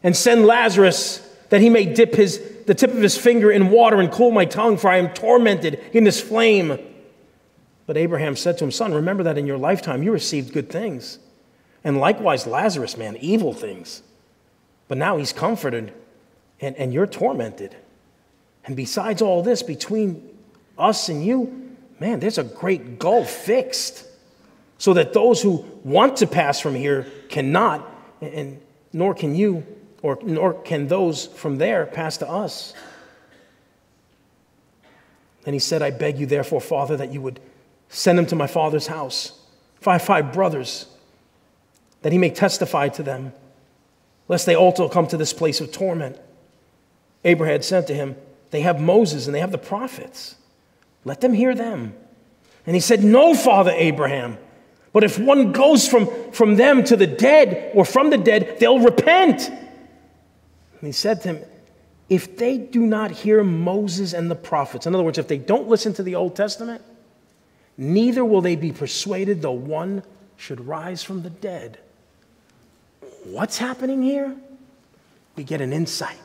and send Lazarus that he may dip his, the tip of his finger in water and cool my tongue, for I am tormented in this flame. But Abraham said to him, Son, remember that in your lifetime you received good things, and likewise Lazarus, man, evil things. But now he's comforted, and, and you're tormented. And besides all this, between us and you, man, there's a great gulf fixed so that those who want to pass from here cannot, and nor can you, or nor can those from there pass to us. And he said, I beg you, therefore, Father, that you would send him to my father's house. Have five brothers, that he may testify to them, lest they also come to this place of torment. Abraham said to him, They have Moses and they have the prophets. Let them hear them. And he said, No, Father Abraham. But if one goes from, from them to the dead or from the dead, they'll repent. And he said to him, If they do not hear Moses and the prophets, in other words, if they don't listen to the Old Testament, neither will they be persuaded though one should rise from the dead. What's happening here? We get an insight.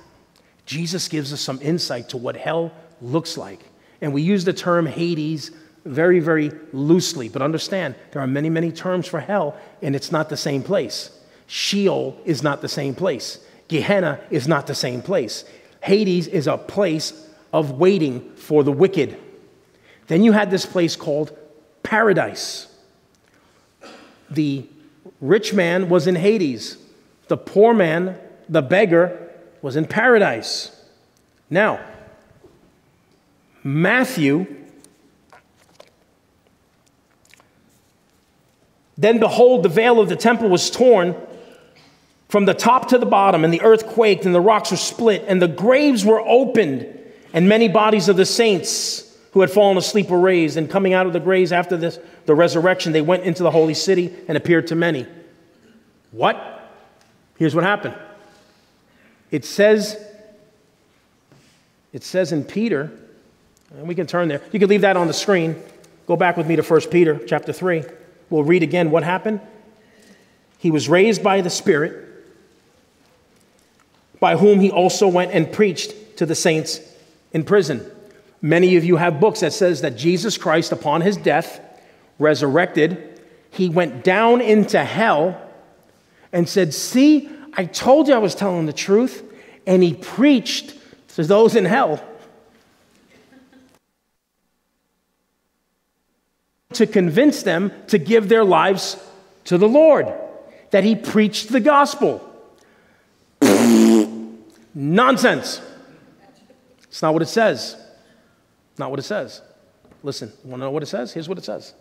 Jesus gives us some insight to what hell looks like. And we use the term Hades very, very loosely. But understand, there are many, many terms for hell, and it's not the same place. Sheol is not the same place. Gehenna is not the same place. Hades is a place of waiting for the wicked. Then you had this place called paradise. The rich man was in Hades, the poor man, the beggar, was in paradise. Now, Matthew, then behold, the veil of the temple was torn from the top to the bottom, and the earth quaked, and the rocks were split, and the graves were opened, and many bodies of the saints who had fallen asleep were raised. And coming out of the graves after this, the resurrection, they went into the holy city and appeared to many. What? Here's what happened. It says, it says in Peter, and we can turn there. You can leave that on the screen. Go back with me to 1 Peter chapter 3. We'll read again what happened. He was raised by the Spirit, by whom he also went and preached to the saints in prison. Many of you have books that says that Jesus Christ upon his death resurrected, he went down into hell and said, "See, I told you I was telling the truth." And he preached to those in hell to convince them to give their lives to the Lord, that he preached the gospel. <laughs> Nonsense. It's not what it says. Not what it says. Listen, want to know what it says? Here's what it says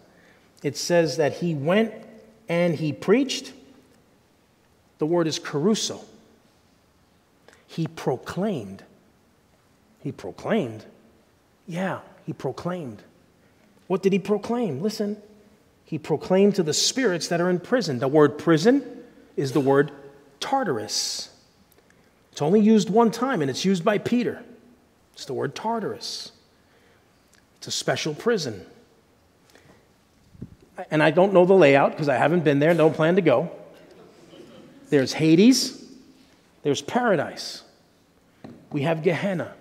it says that he went and he preached. The word is kerusso. He proclaimed. He proclaimed. Yeah, he proclaimed. What did he proclaim? Listen, he proclaimed to the spirits that are in prison. The word prison is the word Tartarus. It's only used one time, and it's used by Peter. It's the word Tartarus. It's a special prison. And I don't know the layout because I haven't been there, don't plan to go. There's Hades, there's paradise, we have Gehenna,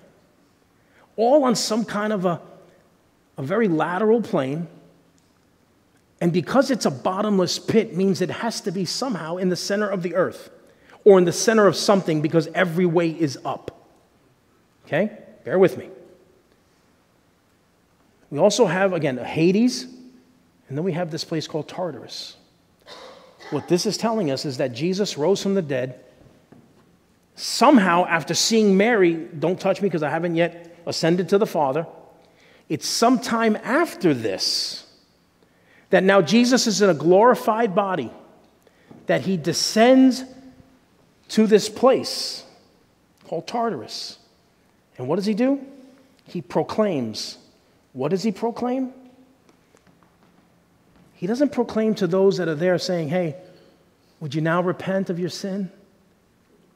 all on some kind of a a very lateral plane. And because it's a bottomless pit, means it has to be somehow in the center of the earth or in the center of something because every way is up. Okay? Bear with me. We also have, again, Hades, and then we have this place called Tartarus. What this is telling us is that Jesus rose from the dead. Somehow, after seeing Mary, don't touch me because I haven't yet ascended to the Father it's sometime after this that now Jesus is in a glorified body, that he descends to this place called Tartarus. And what does he do? He proclaims. What does he proclaim? He doesn't proclaim to those that are there saying, hey, would you now repent of your sin?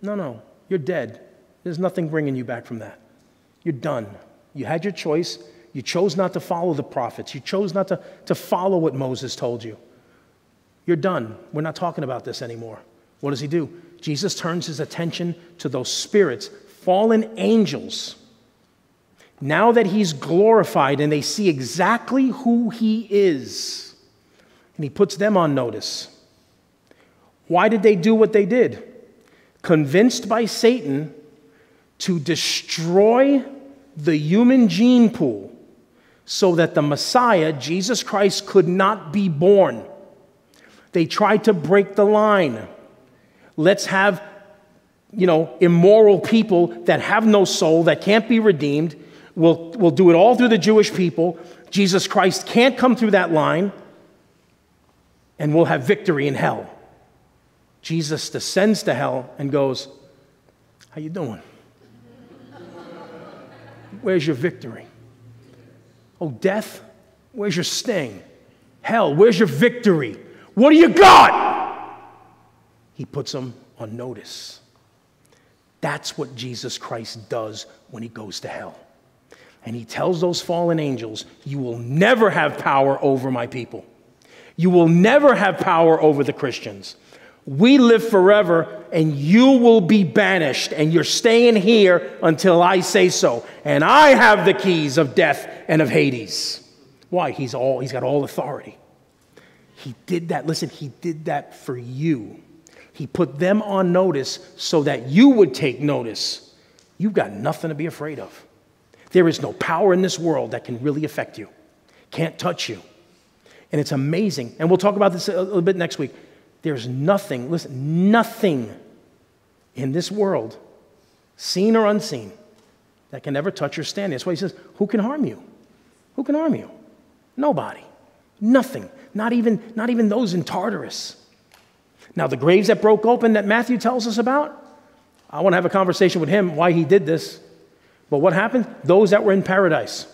No, no, you're dead. There's nothing bringing you back from that. You're done. You had your choice. You chose not to follow the prophets. You chose not to, to follow what Moses told you. You're done. We're not talking about this anymore. What does he do? Jesus turns his attention to those spirits, fallen angels. Now that he's glorified and they see exactly who he is, and he puts them on notice. Why did they do what they did? Convinced by Satan to destroy the human gene pool so that the Messiah, Jesus Christ, could not be born. They tried to break the line. Let's have, you know, immoral people that have no soul, that can't be redeemed. We'll, we'll do it all through the Jewish people. Jesus Christ can't come through that line, and we'll have victory in hell. Jesus descends to hell and goes, How you doing? Where's your victory? Oh, death, where's your sting? Hell, where's your victory? What do you got? He puts them on notice. That's what Jesus Christ does when he goes to hell. And he tells those fallen angels, You will never have power over my people. You will never have power over the Christians. We live forever, and you will be banished, and you're staying here until I say so. And I have the keys of death and of Hades. Why? He's, all, he's got all authority. He did that. Listen, he did that for you. He put them on notice so that you would take notice. You've got nothing to be afraid of. There is no power in this world that can really affect you, can't touch you. And it's amazing. And we'll talk about this a little bit next week. There's nothing, listen, nothing in this world, seen or unseen, that can never touch your standing. That's why he says, Who can harm you? Who can harm you? Nobody. Nothing. Not even, not even those in Tartarus. Now, the graves that broke open that Matthew tells us about, I want to have a conversation with him why he did this. But what happened? Those that were in paradise.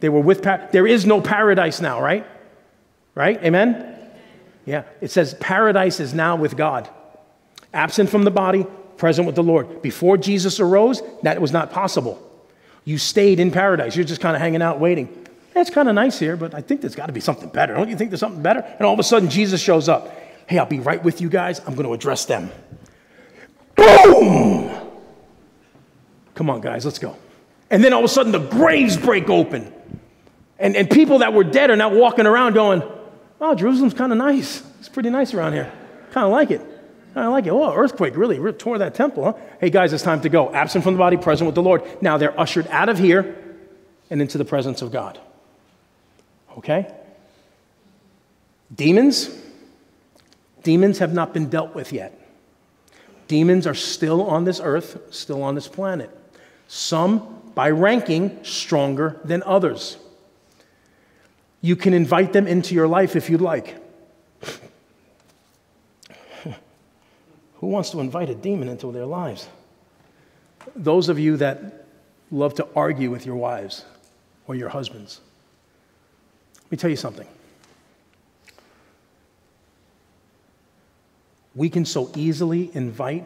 They were with, there is no paradise now, right? Right? Amen? Yeah. It says paradise is now with God. Absent from the body, present with the Lord. Before Jesus arose, that was not possible. You stayed in paradise. You're just kind of hanging out waiting. It's kind of nice here, but I think there's got to be something better. Don't you think there's something better? And all of a sudden, Jesus shows up. Hey, I'll be right with you guys. I'm going to address them. Boom! Come on, guys, let's go. And then all of a sudden, the graves break open. And, and people that were dead are now walking around going, Oh, Jerusalem's kind of nice. It's pretty nice around here. Kind of like it. I like it. Oh, earthquake really tore that temple, huh? Hey, guys, it's time to go. Absent from the body, present with the Lord. Now they're ushered out of here and into the presence of God. Okay? Demons, demons have not been dealt with yet. Demons are still on this earth, still on this planet. Some, by ranking, stronger than others. You can invite them into your life if you'd like. <laughs> Who wants to invite a demon into their lives? Those of you that love to argue with your wives or your husbands. Let me tell you something. We can so easily invite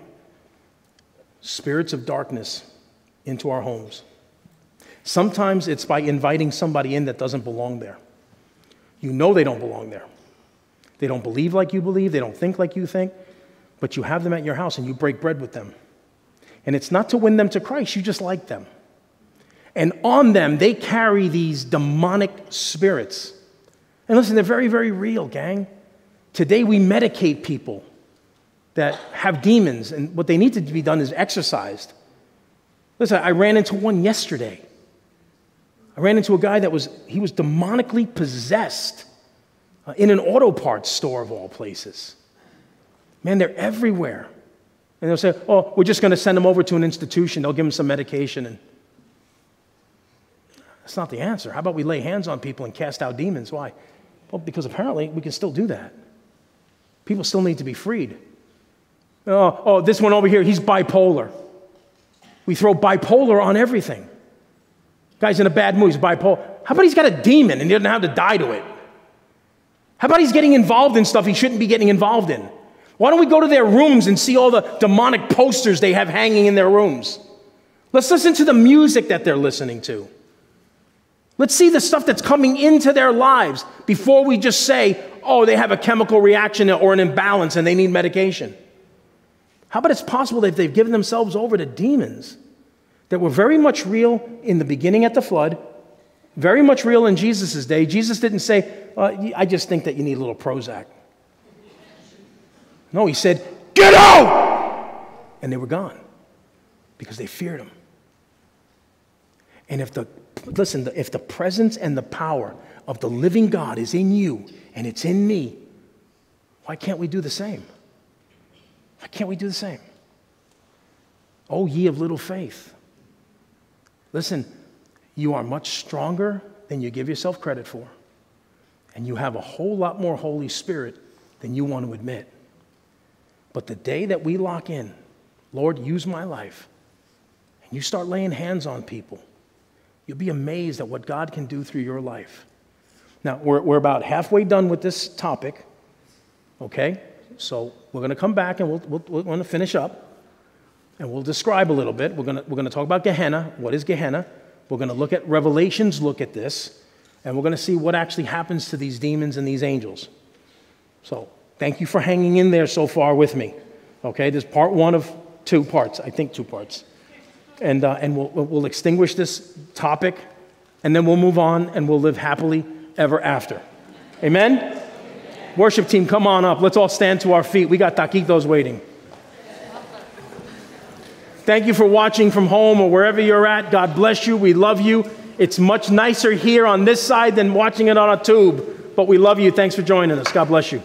spirits of darkness into our homes. Sometimes it's by inviting somebody in that doesn't belong there. You know they don't belong there. They don't believe like you believe, they don't think like you think, but you have them at your house and you break bread with them. And it's not to win them to Christ, you just like them. And on them, they carry these demonic spirits. And listen, they're very, very real, gang. Today, we medicate people that have demons, and what they need to be done is exorcised. Listen, I ran into one yesterday. I ran into a guy that was, he was demonically possessed uh, in an auto parts store of all places. Man, they're everywhere. And they'll say, oh, we're just going to send them over to an institution. They'll give them some medication. And that's not the answer. How about we lay hands on people and cast out demons? Why? Well, because apparently we can still do that. People still need to be freed. Oh, oh this one over here, he's bipolar. We throw bipolar on everything. Guy's in a bad mood, he's bipolar. How about he's got a demon and he doesn't have to die to it? How about he's getting involved in stuff he shouldn't be getting involved in? Why don't we go to their rooms and see all the demonic posters they have hanging in their rooms? Let's listen to the music that they're listening to. Let's see the stuff that's coming into their lives before we just say, oh, they have a chemical reaction or an imbalance and they need medication. How about it's possible that they've given themselves over to demons that were very much real in the beginning at the flood, very much real in Jesus' day? Jesus didn't say, uh, I just think that you need a little Prozac. No, he said, Get out! And they were gone because they feared him. And if the, listen, if the presence and the power of the living God is in you and it's in me, why can't we do the same? Why can't we do the same? Oh, ye of little faith. Listen, you are much stronger than you give yourself credit for. And you have a whole lot more Holy Spirit than you want to admit. But the day that we lock in, Lord, use my life, and you start laying hands on people, you'll be amazed at what God can do through your life. Now, we're, we're about halfway done with this topic, okay? So we're going to come back and we'll, we'll, we're going to finish up and we'll describe a little bit. We're going we're going to talk about Gehenna. What is Gehenna? We're going to look at Revelations, look at this, and we're going to see what actually happens to these demons and these angels. So Thank you for hanging in there so far with me. Okay, this part one of two parts, I think two parts. And, uh, and we'll, we'll extinguish this topic, and then we'll move on and we'll live happily ever after. Amen? Amen? Worship team, come on up. Let's all stand to our feet. We got taquitos waiting. Thank you for watching from home or wherever you're at. God bless you. We love you. It's much nicer here on this side than watching it on a tube. But we love you. Thanks for joining us. God bless you.